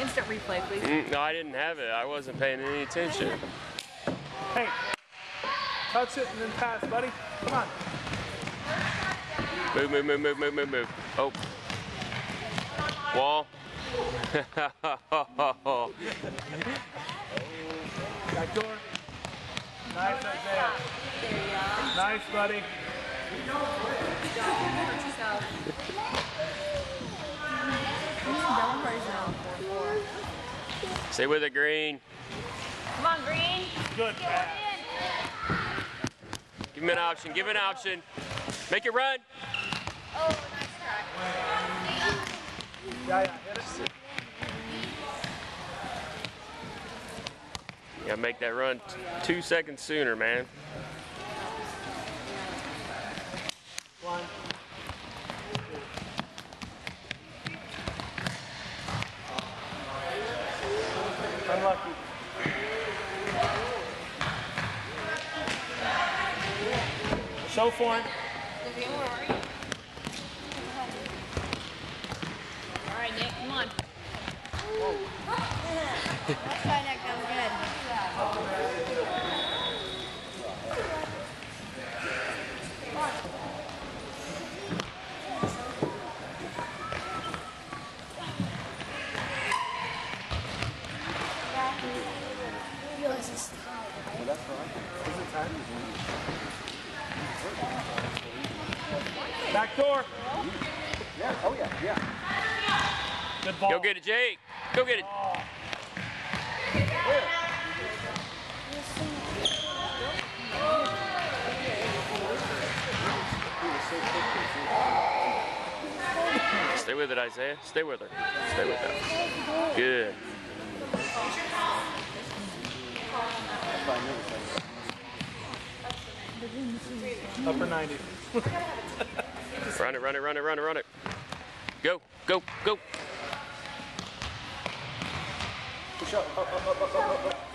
Instant replay, please. Mm, no, I didn't have it. I wasn't paying any attention. Hey, touch it and then pass, buddy. Come on. Move, move, move, move, move, move, move. Oh. Wall. Back door. Nice, Isaiah. Nice, buddy. Stay with it, Green. Come on, Green. Good pass. Give him an option. Give him an option. Make it run. Oh, nice try. Yeah, yeah, hit it. You gotta make that run two seconds sooner, man. Unlucky. Show for him. All right, Nick, come on. That's Back door. Yeah, oh yeah, yeah. Good ball. Go get it, Jake. Go get it. Stay with it, Isaiah. Stay with her. Stay with her. Good. Upper 90. Run it, run it, run it, run it, run it. Go, go, go. Push up, up, up, up, up, up, up.